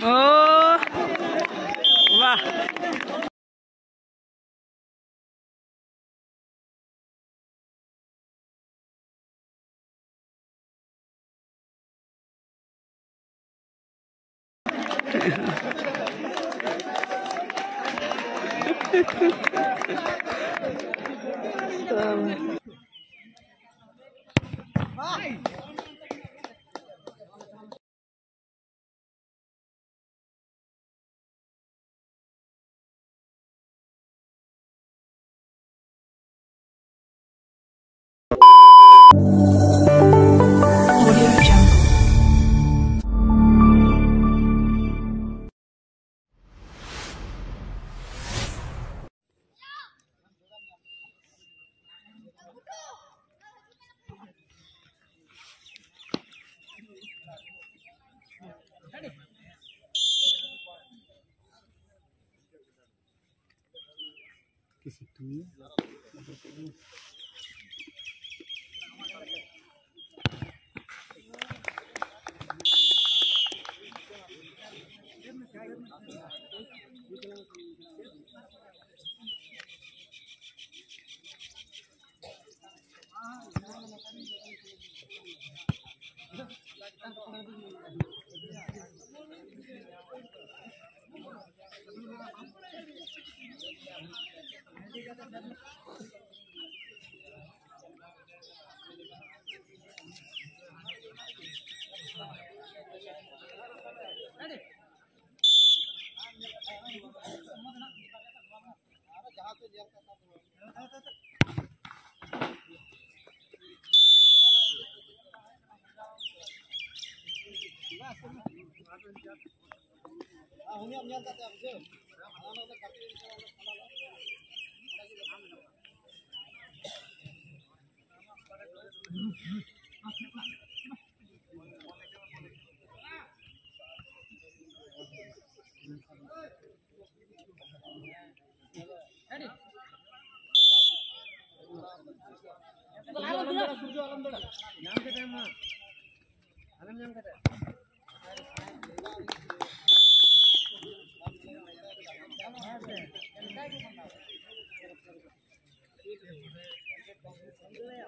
ও বাহ Bye. situa Mm-hmm. 是，现在就看到了，就是这个，就是这个，就是这个。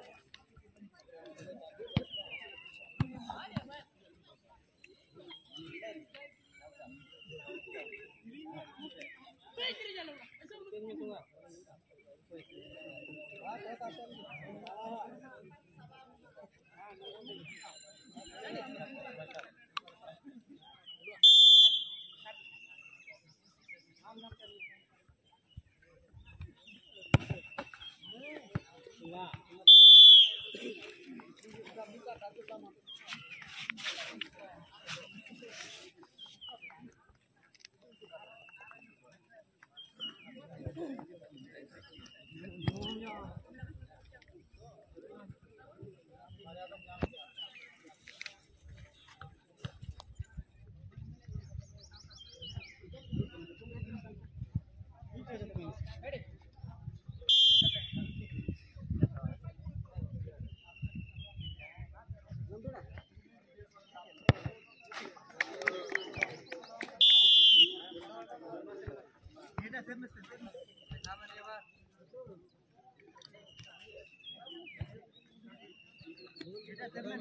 Jangan jalan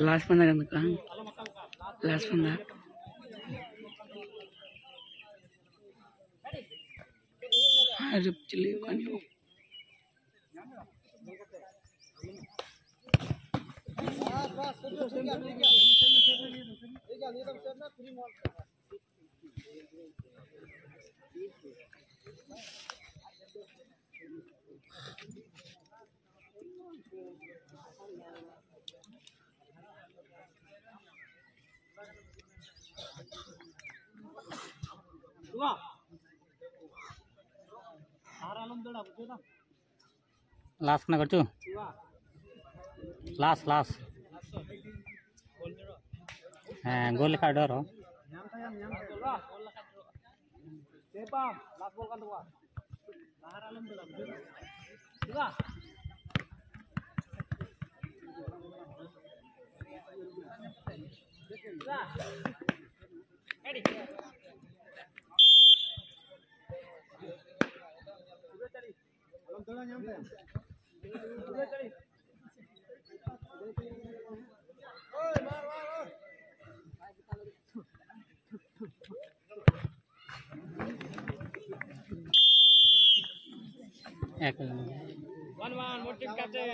last పందా కనుక last పందా రేపు చిల్లి కానీ लास्ट ना करचु लास्ट लास्ट। হ্যাঁ গোল কার্ড আর Thank you. এক ওয়ান ওয়ান মোটিভ কাটে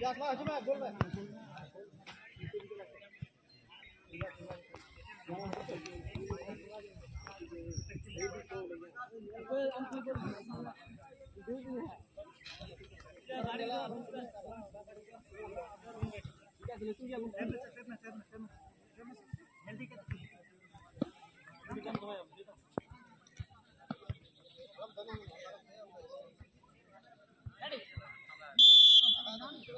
যাক মা আসবে বলবে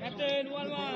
Captain, one more.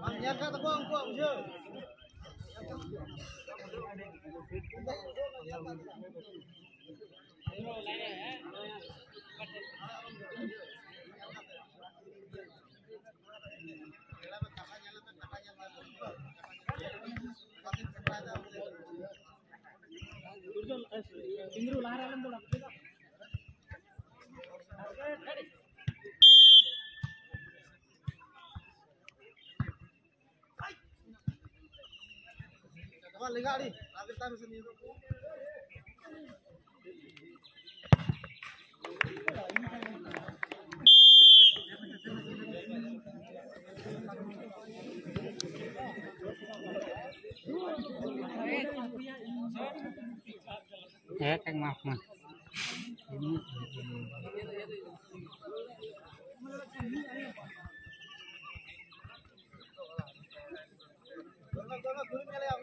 Manjar kata buang hết căng mọc mà. Jangan-jangan gurunya yang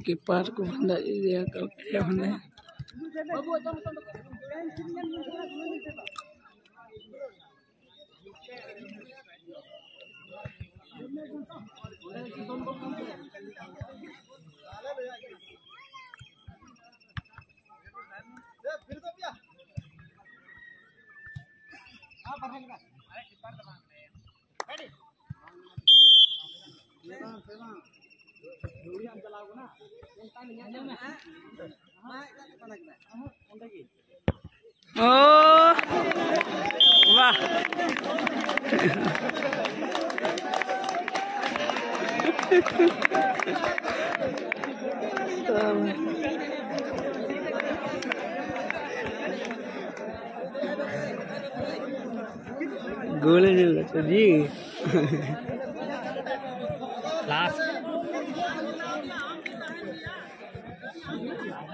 keeper park बंदा एरिया कल क्या है ओ वाह गोले जी Last.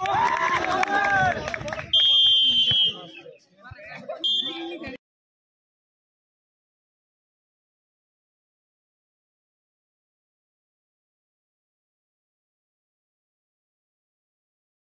Oh!